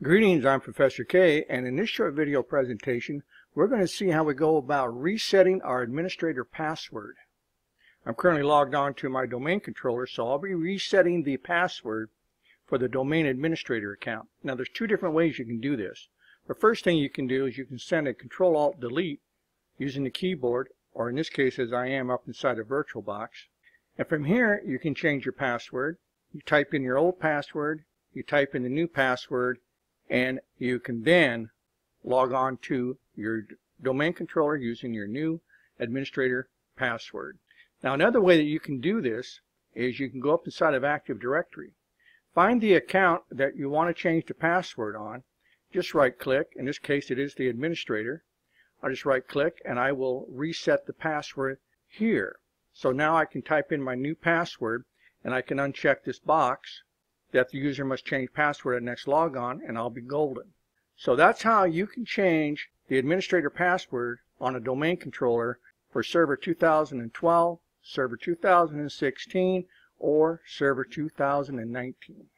Greetings, I'm Professor K, and in this short video presentation, we're going to see how we go about resetting our administrator password. I'm currently logged on to my domain controller, so I'll be resetting the password for the domain administrator account. Now, there's two different ways you can do this. The first thing you can do is you can send a Control-Alt-Delete using the keyboard, or in this case, as I am up inside a virtual box. And from here, you can change your password. You type in your old password, you type in the new password, and you can then log on to your domain controller using your new administrator password. Now another way that you can do this is you can go up inside of Active Directory. Find the account that you want to change the password on. Just right click. In this case it is the administrator. I'll just right click and I will reset the password here. So now I can type in my new password and I can uncheck this box that the user must change password at next logon and I'll be golden. So that's how you can change the administrator password on a domain controller for Server 2012, Server 2016, or Server 2019.